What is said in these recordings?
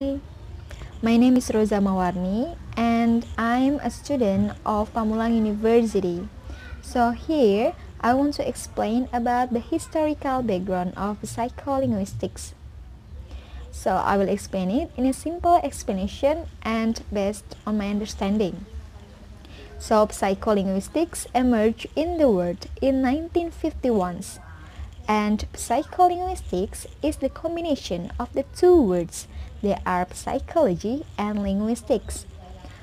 My name is Roza Mawarni and I'm a student of Pamulang University. So here I want to explain about the historical background of psycholinguistics. So I will explain it in a simple explanation and based on my understanding. So psycholinguistics emerged in the world in 1951 and psycholinguistics is the combination of the two words. They are psychology and linguistics.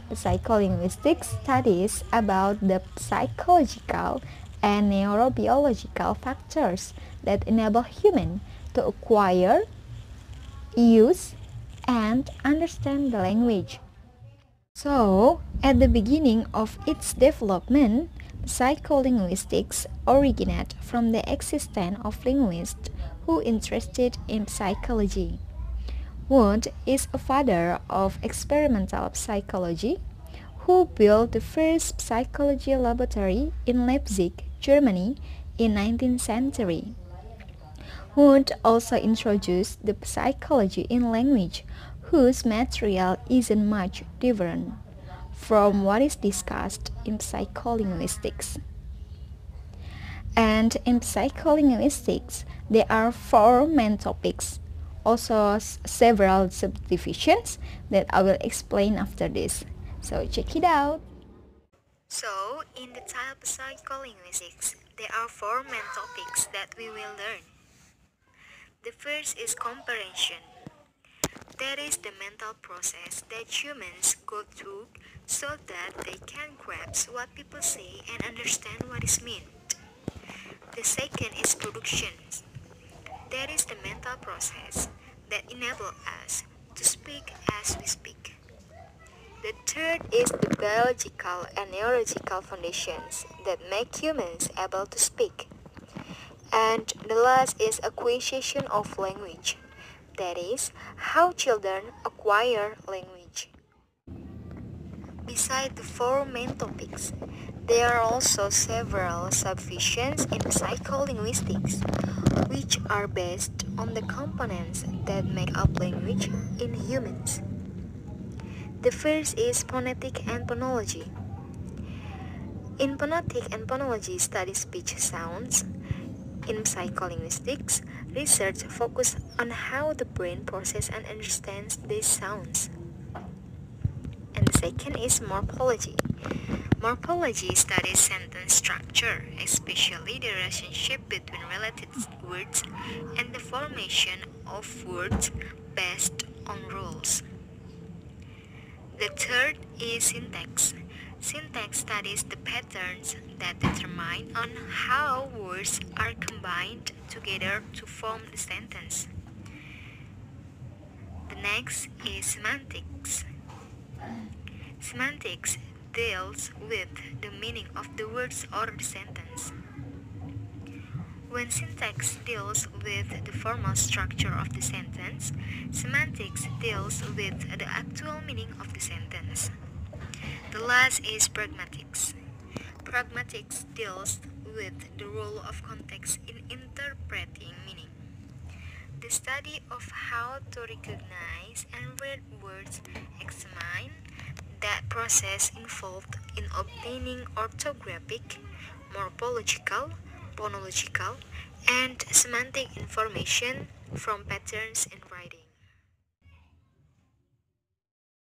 Psycholinguistics studies about the psychological and neurobiological factors that enable humans to acquire, use, and understand the language. So, at the beginning of its development, psycholinguistics originate from the existence of linguists who interested in psychology. Wundt is a father of experimental psychology who built the first psychology laboratory in Leipzig, Germany in 19th century. Wundt also introduced the psychology in language whose material isn't much different from what is discussed in psycholinguistics. And in psycholinguistics, there are four main topics, also several subdivisions that I will explain after this. So check it out. So, in the type of psycholinguistics, there are four main topics that we will learn. The first is comprehension. That is the mental process that humans go through so that they can grasp what people say and understand what is meant. The second is production. That is the mental process that enable us to speak as we speak. The third is the biological and neurological foundations that make humans able to speak. And the last is acquisition of language that is, how children acquire language. Beside the four main topics, there are also several subdivisions in psycholinguistics, which are based on the components that make up language in humans. The first is phonetic and phonology. In phonetic and phonology study speech sounds, in psycholinguistics, research focuses on how the brain processes and understands these sounds. And the second is morphology. Morphology studies sentence structure, especially the relationship between related words and the formation of words based on rules. The third is syntax. Syntax studies the patterns that determine on how words are combined together to form the sentence. The next is semantics. Semantics deals with the meaning of the words or the sentence. When syntax deals with the formal structure of the sentence, semantics deals with the actual meaning of the sentence. The last is pragmatics. Pragmatics deals with the role of context in interpreting meaning. The study of how to recognize and read words examine that process involved in obtaining orthographic, morphological, phonological, and semantic information from patterns in writing.